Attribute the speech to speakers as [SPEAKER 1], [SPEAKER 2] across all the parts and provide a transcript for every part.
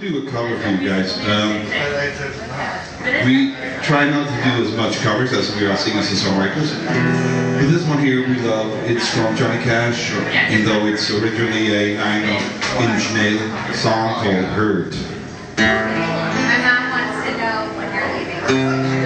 [SPEAKER 1] do a cover for you guys. Um, we try not to do as much covers as we are singers and songwriters. But this one here we love. It's from Johnny Cash, even though it's originally a Nine Inch Nail song called Hurt. My mom wants to know when you're leaving.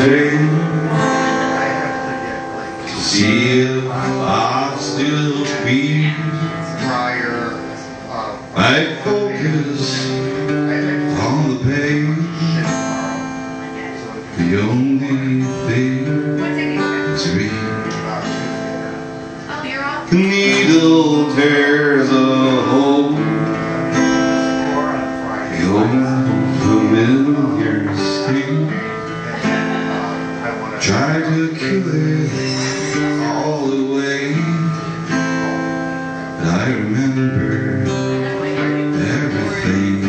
[SPEAKER 1] Today to see if I still feel. I uh, focus everything.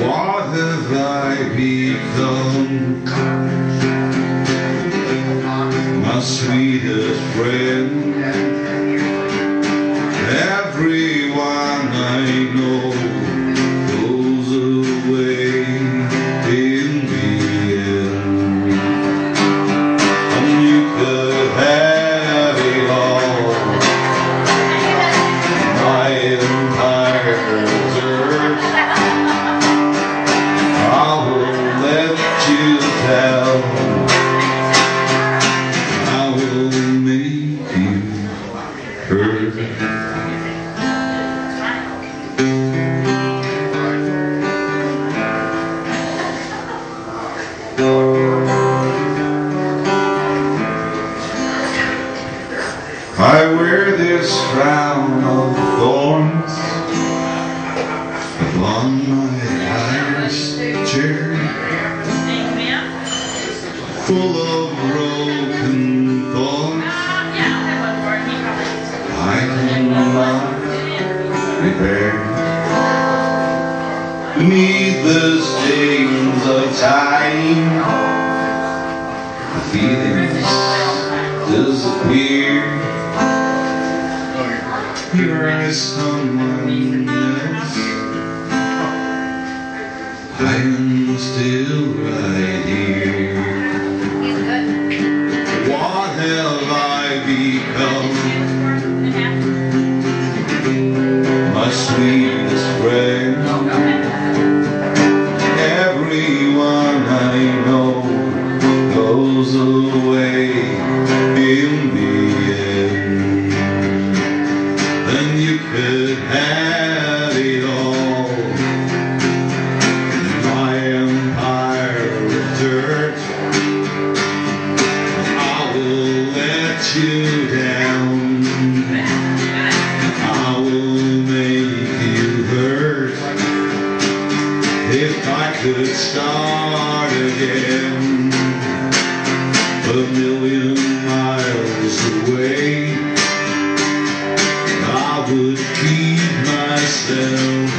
[SPEAKER 1] What have I become? My sweetest friend. Everyone I know goes away tell. I will make you hurt. I wear this crown of thorns upon my Irish chair, full of broken thoughts. I cannot repair. Neath the stains of time, my feelings disappear. Here is someone else. I down. I will make you hurt. If I could start again, a million miles away, I would keep myself.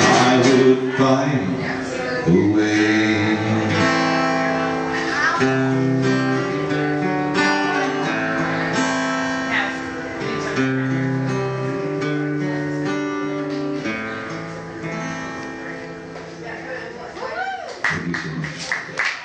[SPEAKER 1] I would. Senhor.